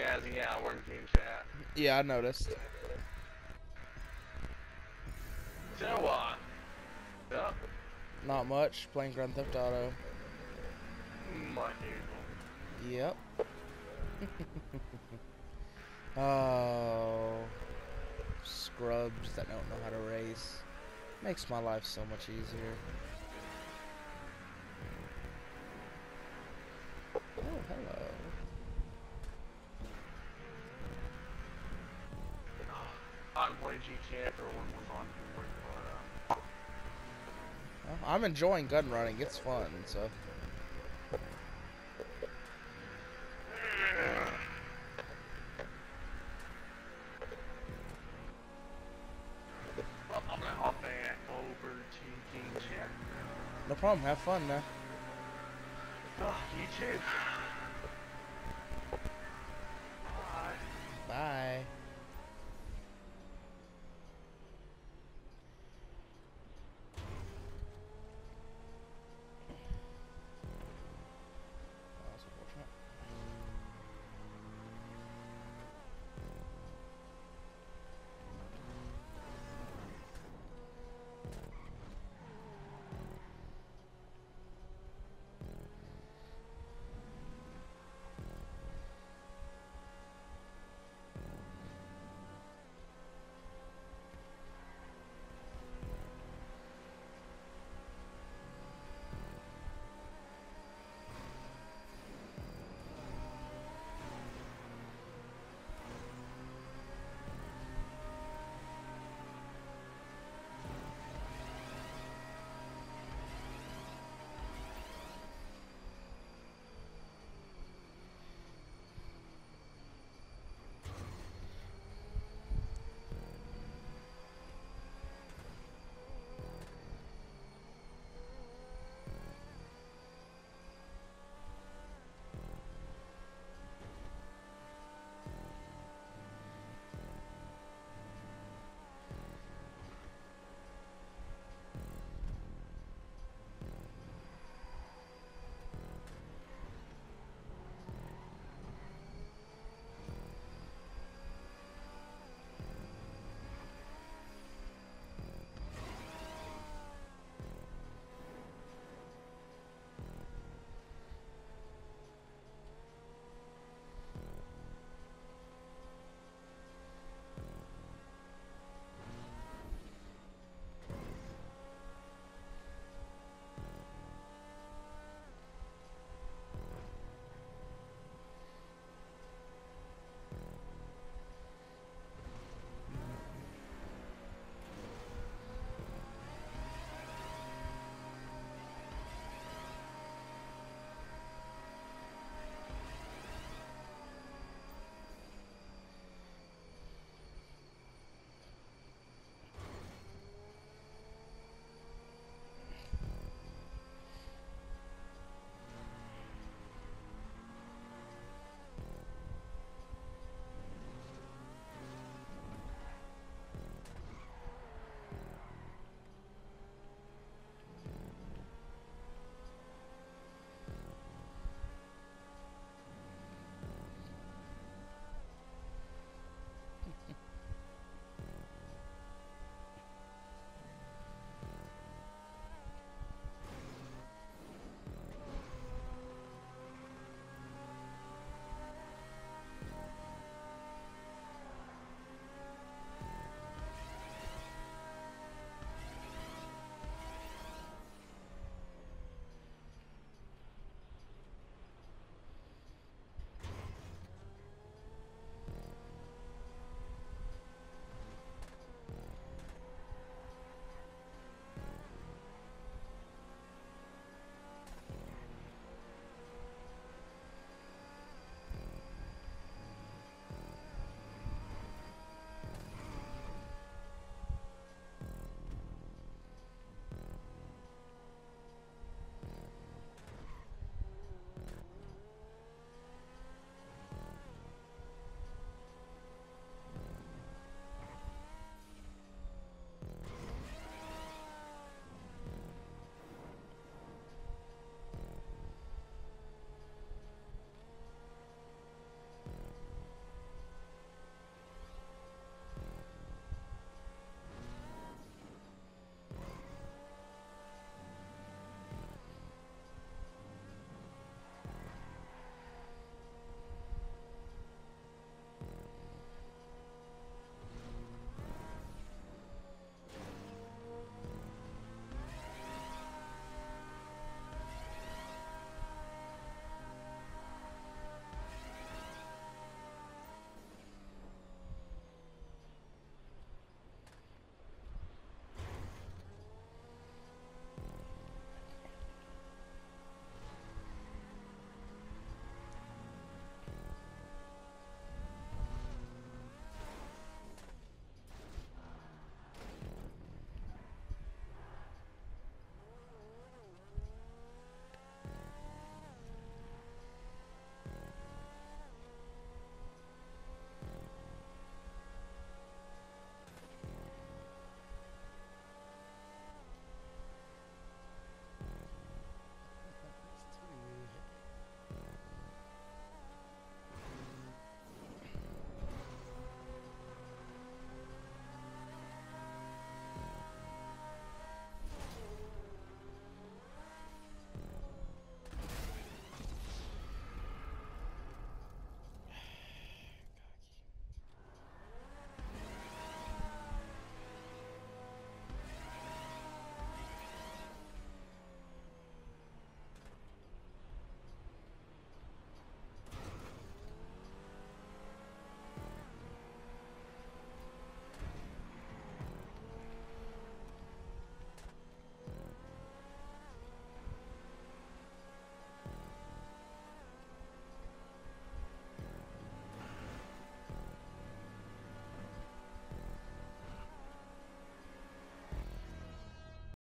Out, we're in team chat. Yeah, I noticed. So what? Yeah. Not much. Playing Grand Theft Auto. My usual. Yep. oh. Scrubs that don't know how to race. Makes my life so much easier. Oh, hello. I haven't played GTA for one. But, uh, Well, I'm enjoying gun running. It's fun, so. I'm gonna hop back over to team chat. No problem. Have fun now. Oh, you too.